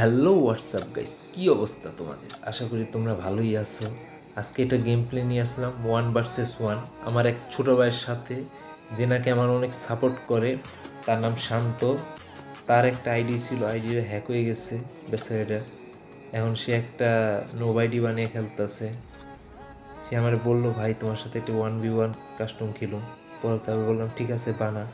Hello WhatsApp guys কী অবস্থা তোমাদের? আশা করি তোমরা ভালোই আছো। আজকে এটা গেম প্লে নিয়ে আসলাম ওয়ান ভার্সেস ওয়ান আমার এক ছোটো ভাইয়ের সাথে, যে নাকি আমার অনেক সাপোর্ট করে। তার নাম শান্ত। তার একটা আইডি ছিল আইডিটা হ্যাক হয়ে গেছে বেসাইডার এখন সে একটা নো আইডি বানিয়ে খেলতেছে। সে আমার বলল, ভাই, তোমার সাথে একটা ওয়ান বি ওয়ান কাস্টম খেলুন পরে তাকে বললাম, ঠিক আছে, বানা।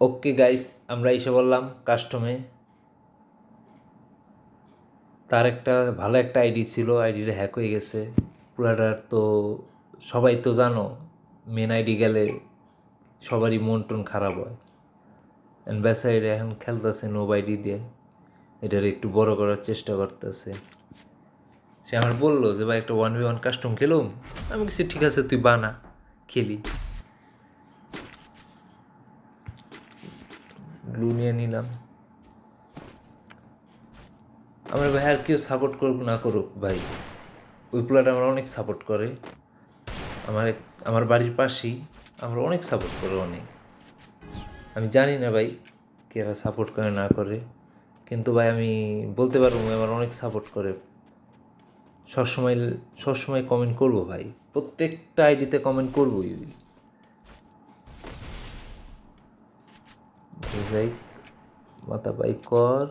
ওকে গাইস আমরা এসে বললাম কাস্টমে তার একটা ভালো একটা আইডি ছিল আইডিটা হ্যাক হয়ে গেছে। পুরাটার তো সবাই তো জানো মেন আইডি গেলে সবারই মন টন খারাপ হয়। অ্যাম্বাসাইড এখন খেলতেছে নো আইডি দিয়ে। এটার একটু বড় করার চেষ্টা করতেছে। সে আমার বলল যে, ভাই, একটা ওয়ান বি ওয়ান কাস্টম খেলুম? আমি কিছু ঠিক আছে, তুই বানা, খেলি। গ্লু নিয়ে নিলাম। আমার ভাই আর কেউ সাপোর্ট করুক, না করুক ভাই, ওই প্লেয়ার আমার অনেক সাপোর্ট করে। আমার আমার বাড়ির পাশেই আমরা অনেক সাপোর্ট করে অনেক। আমি জানি না ভাই কেরা সাপোর্ট করে, না করে। কিন্তু ভাই আমি বলতে পারব আমার অনেক সাপোর্ট করে। সবসময় সবসময় কমেন্ট করব ভাই। প্রত্যেকটা আইডিতে কমেন্ট করবোই। মাথা পাই কর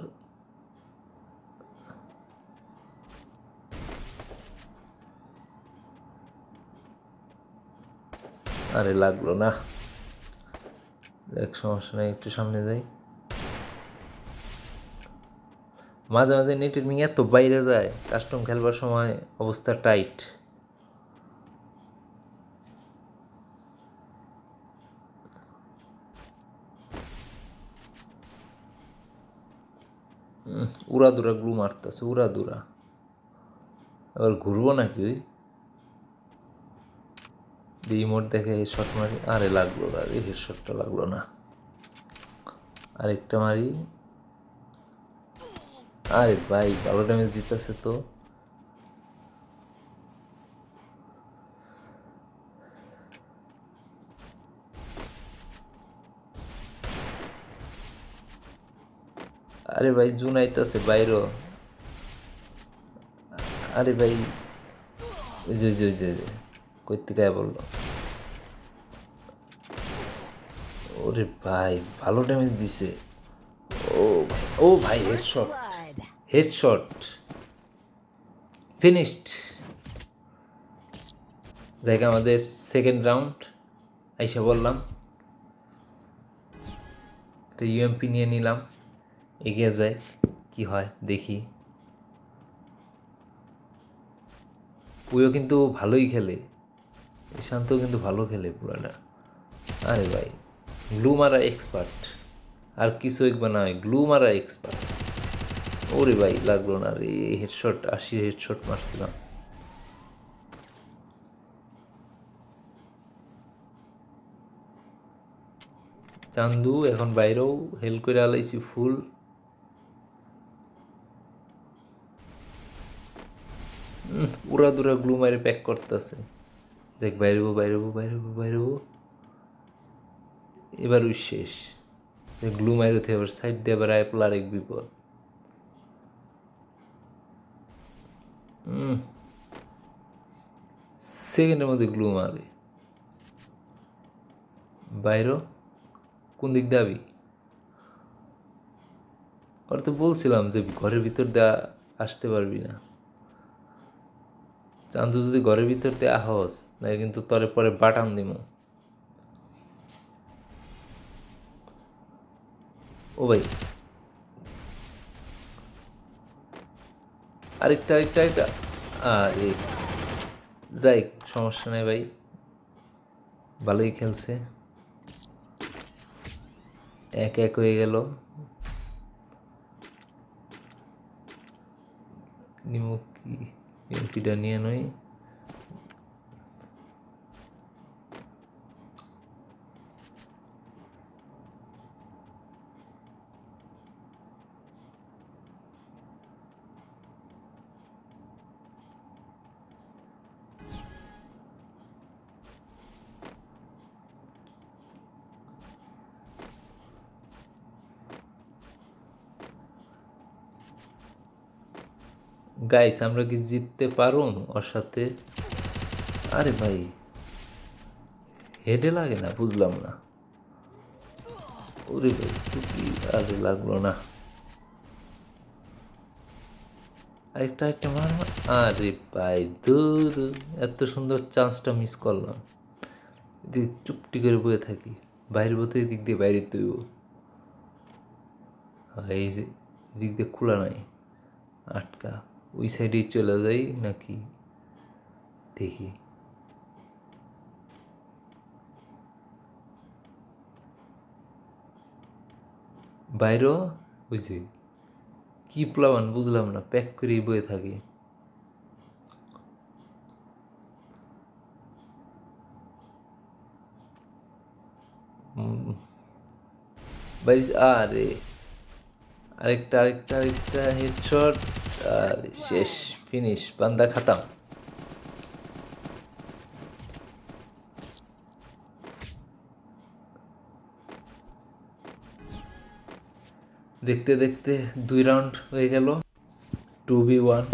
আরে, লাগল না। দেখ, সমস্যা নেই, একটু সামনে যাই। মাঝে মাঝে নেটের মিং এত বাইরে যায়। কাস্টম খেলবার সময় অবস্থা টাইট। উড়া দুরা গ্লু মারতেছে, উড়া দুরা। এবার ঘুরবো নাকি ওই? রিমোট দেখে হেডশট মারি, আরে লাগল না রে হেডশটটা লাগল না। আরেকটা মারি। আরে ভাই, ভালো ড্যামেজ দিতেছে তো। আরে ভাই, জুন আইতাছে, বাইর। আরে ভাই, ওই যে ওই যে কই থেকে বলল। ওরে ভাই, ভালো ড্যামেজ দিছে। ও ও ভাই হেডশট হেডশট ফিনিশড জায়গা আমাদের সেকেন্ড রাউন্ড আইসা বললাম। তো ইউএমপি নিয়ে নিলাম। এগিয়ে যায়, কি হয় দেখি। পুয়ো কিন্তু ভালোই খেলে শান্ত কিন্তু ভালো খেলে পুরাটা। আরে ভাই, গ্লু মারা এক্সপার্ট আর কিছু একবা না হয়, গ্লু মারা এক্সপার্ট ওরে ভাই, লাগল না রে হেডশট আশি হেডশট মারছিলাম। চান্দু, এখন বাইরেও হেল করে আলাইছি ফুল উড়া দুরা গ্লু মারে প্যাক করতেছে। দেখ, বাইরেবো বাইরেবো বাইরেবো বাইরেবো। এবার ওই শেষ। গ্লু মাইরে থেকে এবার সাইড দিয়ে এবার আইপল আরেক বিপদ। সেকেন্ডের মধ্যে গ্লু মারে। বাইরো, কোন দিক দাবি ওরা তো বলছিলাম যে ঘরের ভিতর দেওয়া আসতে পারবি না। চান্দু যদি ঘরের ভিতর দিয়ে আহস না কিন্তু তরে পরে বাটাম দিমু। ও ভাই। আরেকটা আরেকটা আরেকটা। আরে, যাই, সমস্যা নেই ভাই। ভালোই খেলছে। এক এক হয়ে গেল। নিমু কি এমপিটা নিয়ে গাইস আমরা কি জিততে পারুম ওর সাথে? আরে ভাই হেডে লাগে না, বুঝলাম না। ওরে ভাই কি আরে লাগল না। আরেকটা একটা মার। আরে ভাই দূর এত সুন্দর চান্সটা মিস করলাম। এদিকে চুপটি করে বয়ে থাকি। বাইরে বলতে এদিক দিয়ে বাইরে তুইব এই যে, এদিক দিয়ে খোলা নাই। আটকা। ওই সাইডেই চলে যাই নাকি? দেখি। বাইরেও ওই যে, কি প্লাবান বুঝলাম না, প্যাক করেই বয়ে থাকি। আরে, আরেকটা আরেকটা আরেকটা হেডশট শেষ ফিনিশ বান্দা খাতাম। দেখতে দেখতে দুই রাউন্ড হয়ে গেল টু বি ওয়ান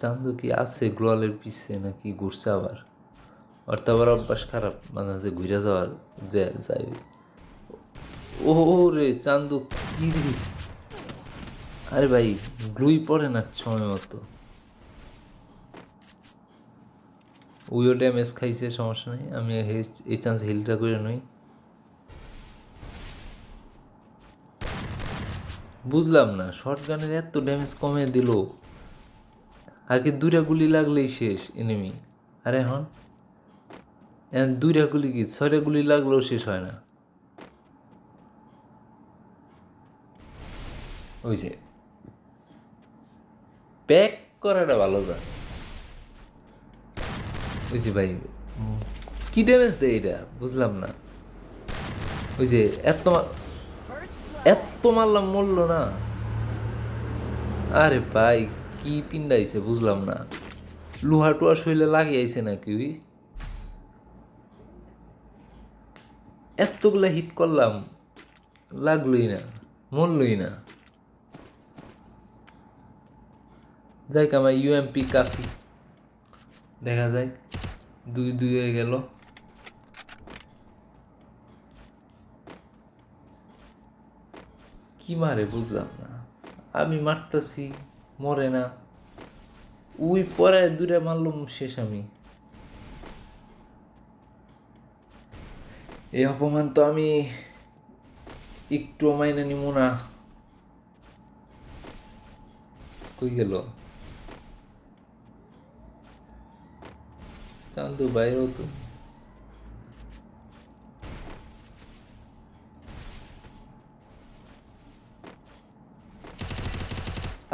চান্দু কি আছে গ্লোয়ালের পিছে নাকি ঘুরছে আবার? তো আবার অভ্যাস খারাপ, মাঝে মাঝে ঘুরে যাওয়ার যে যাই ও রে চান্দু, কি আরে ভাই, গ্লুই পড়ে না সময় মতো। উইও ড্যামেজ খাইছে, সমস্যা নেই। আমি এই- চান্স হিলটা করে নই। বুঝলাম না শর্ট গানের এত ড্যামেজ কমে দিল। আগে দুইটা গুলি লাগলেই শেষ এনিমি আর এখন? দুইটা গুলি কি? ছয়টা গুলি লাগলেও শেষ হয় না। ওই যে, প্যাক করাটা ভালো যায় ওই যে ভাই, কি ড্যামেজ দেয় এটা? বুঝলাম না। ওই যে, এত এত মারলাম মরলো না। আরে ভাই, কি পিন্ডাইছে বুঝলাম না। লোহা টুয়া শৈলে লাগিয়েছে নাকি? ওই এতগুলা হিট করলাম, লাগলোই না, মরলই না। যাই আমার ইউএমপি কাফি। দেখা যায় দুই দুই হয়ে গেল। কি মারে বুঝলাম না। আমি মারতেছি, মরে না। ওই পরে দূরে মারলাম, শেষ আমি। এই অপমান তো আমি একটু মাইনে নিব না। কই গেল? চান্দু, বাইরেও তো।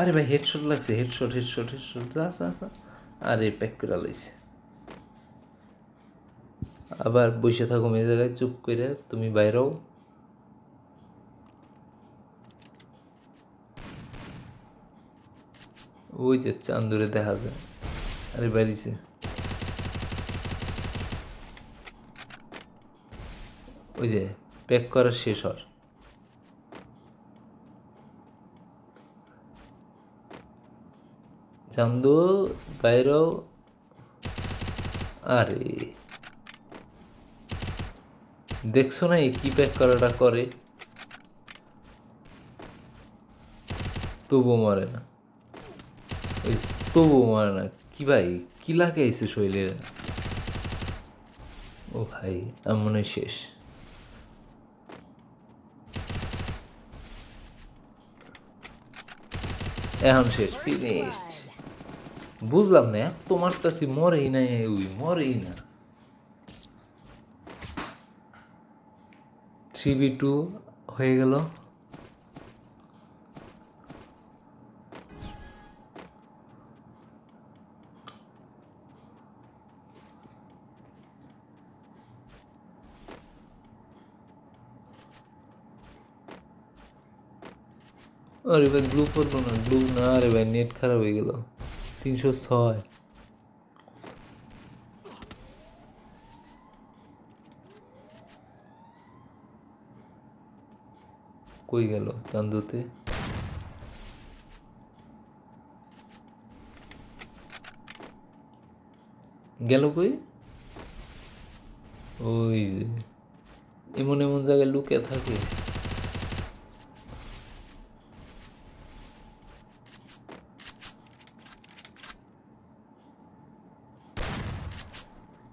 আরে ভাই হেডশট লাগছে হেডশট হেডশট হেডশট যা যা আরে প্যাক করে লাইছে। আবার বসে থাকো মেয়ে জায়গায়, চুপ করে তুমি বাইরেও ওই যে চান্দুরে দেখা যায়। আরে বাড়িছে ওই যে প্যাক করা শেষ হওয়ার। চান্দু বাইরেও আরে। দেখছ না এই কি প্যাক করাটা করে? তবুও মরে না। ওই তবুও মরে না। কি ভাই, কি লাগাইছে শৈলের? ও ভাই মনে শেষ। এখন শেষ ফিনিশড বুঝলাম না, এত মারতাছি, মরেই না ওই মরেই না। থ্রি বি টু হয়ে গেল। আরে ভাই গ্লু করল না গ্লু না, আরে ভাই নেট খারাপ হয়ে গেল। তিনশো ছয়। কই গেল চান্দুতে? গেল কই? ওই যে, এমন এমন জায়গায় লুকে থাকে।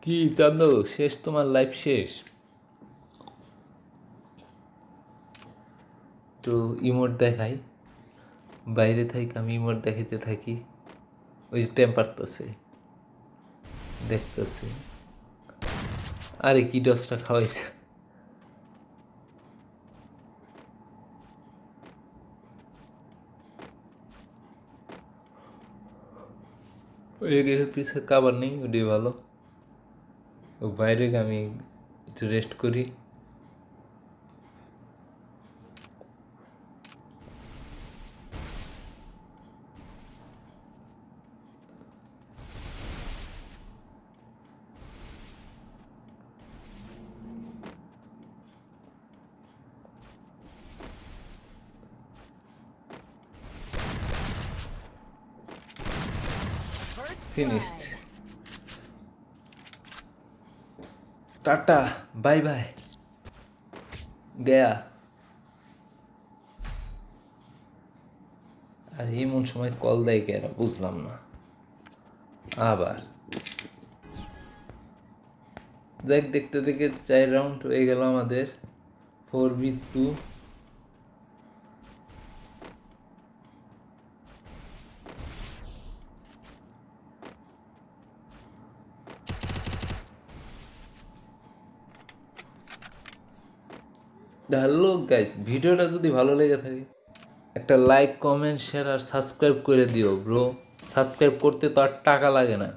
কি চান্দু, শেষ তোমার লাইফ শেষ? একটু ইমোট দেখাই। বাইরে থাকি আমি ইমোট দেখাইতে থাকি। ওই যে টেম্পার টেম্পারতেছে দেখতেছে। আরে, কি ডসটা খাওয়াইছে? পিছে কাবার নেই ওটাই ভালো। ও বাইরে আমি একটু রেস্ট করি। ফিনিশড. টাটা বাই বাই গয়া আর এমন সময় কল দেয় কেরা বুঝলাম না। আবার। দেখ দেখতে দেখতে চার রাউন্ড হয়ে গেল আমাদের। Four v two hello guys ভিডিওটা যদি ভালো লেগে থাকে, একটা লাইক কমেন্ট শেয়ার আর সাবস্ক্রাইব করে দিও ব্রো সাবস্ক্রাইব করতে তো আর টাকা লাগে না।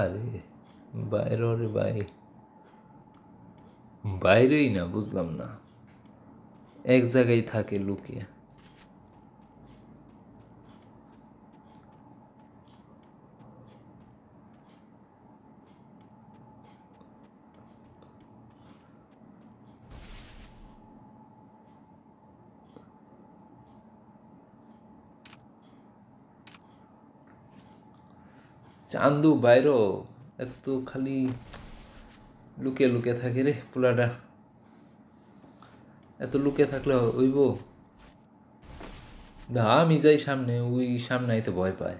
আরে। বাইরে রে ভাই বাইরেই না বুঝলাম না। এক জায়গায় থাকে লুকিয়ে। চান্দু বাইরো। এত খালি লুকে লুকে থাকে রে পোলাটা। এত লুকে থাকলে হইব? না, আমি যাই সামনে, ওই সামনে আইতে ভয় পায়।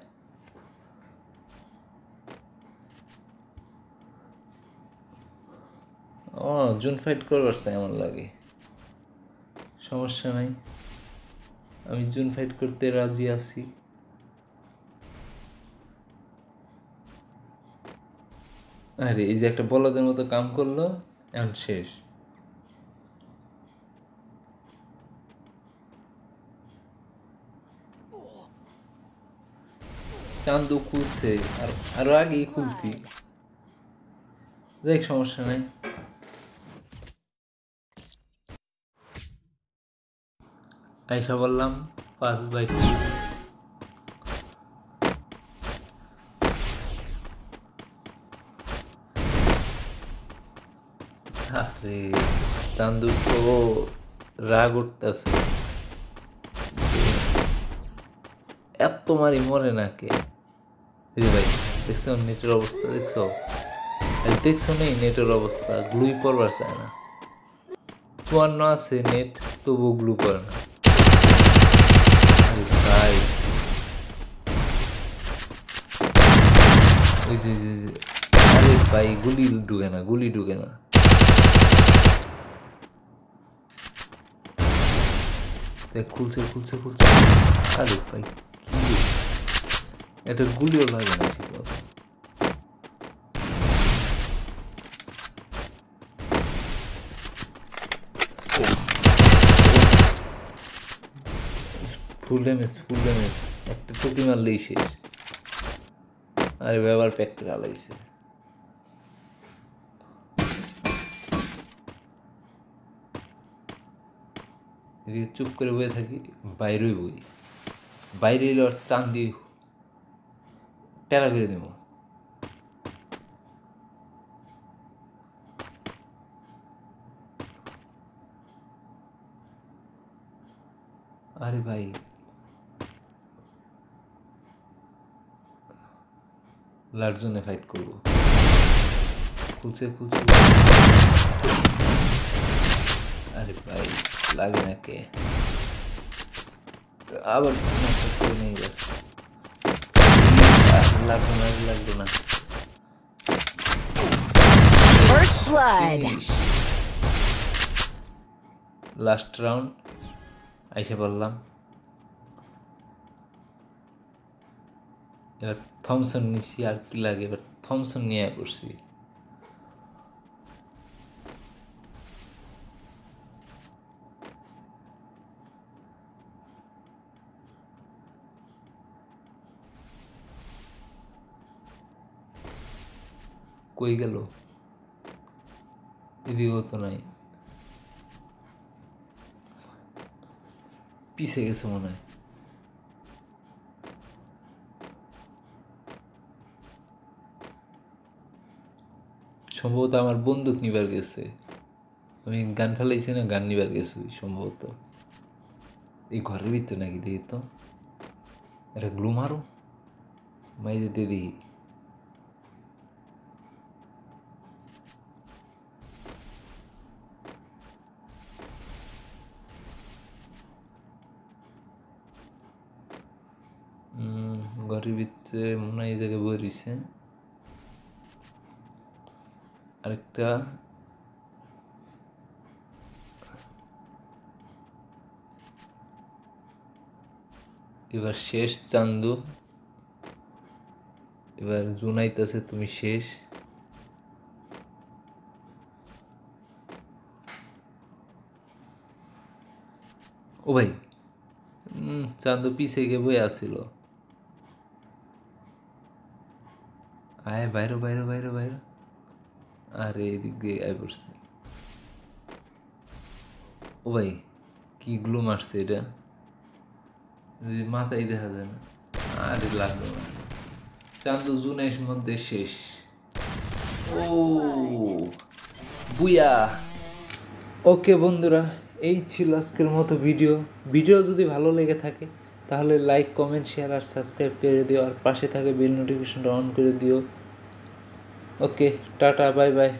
ও, জুন ফাইট করবার আমার লাগে। সমস্যা নাই। আমি জুন ফাইট করতে রাজি আছি। আরে, এই যে একটা বলদের মতো কাম করল, এখন শেষ। চান্দু খুলছে, আর আরও আগেই খুলতি। দেখ, সমস্যা নাই। আইসা বললাম, পাঁচ বাই চান্দু তো রাগ উঠতেছে। এত মারি মরে না কে? ভাই, দেখছ নেটের অবস্থা, দেখছ? দেখছ নেই নেটের অবস্থা, গ্লুই পড়বার চায় না। চুয়ান্ন আছে নেট, তবুও গ্লু করে না। ভাই। ভাই, গুলি ঢুকে না, গুলি ঢুকে না। দেখ খুলছে খুলছে খুলছে। আরে ভাই এটা গুলিও লাগে না, ঠিক মতো ফুল ড্যামেজ ফুল ড্যামেজ একটা টুকি মারলেই শেষ। আরে ব্যবহার প্যাক করে হালাইছে এদিকে চুপ করে বয়ে থাকি, বাইরেই বই। বাইরে এলে ওর চান দিয়ে টেরা করে দেবো। আরে ভাই। লার্জনে ফাইট করব। খুলছে খুলছে। আরে ভাই। লাগে না কে আবার নাটক করে নেই এবার আহ, লাগবে না লাগবে না First blood. লাস্ট রাউন্ড আইসে বললাম এবার থমসন নিছি আর কি লাগে? এবার থমসন নিয়ে পড়ছি কই গেল? এদিকেও তো নাই। পিছে গেছে মনে হয়। সম্ভবত আমার বন্দুক নিবার গেছে। আমি গান ফেলাইছি না, গান নিবার গেছি সম্ভবত। এই ঘরের ভিতরে নাকি দেখি তো? এটা গ্লু মারো মাই যেতে দেখি ঘরের ভিতরে মনে হয় জায়গায় বই রয়েছে। আরেকটা। এবার শেষ চান্দু। এবার জুনাইতেছে তুমি শেষ। ও ভাই চান্দু পিছে গিয়ে বই আসছিল আয়, বাইরে বাইরে বাইরে বাইরে। আরে, এদিক দিয়ে আয় পড়ছে। ও ভাই, কি গ্লু মারছে এটা? মাথায় দেখা যায় না। আরে, লাগল চান্দু জুনের মধ্যে শেষ। ও, বুয়া। ওকে বন্ধুরা, এই ছিল আজকের মতো ভিডিও। ভিডিও যদি ভালো লেগে থাকে, তাহলে লাইক কমেন্ট শেয়ার আর সাবস্ক্রাইব করে দিও। আর পাশে থাকে বেল নোটিফিকেশনটা অন করে দিও। ওকে টাটা বাই বাই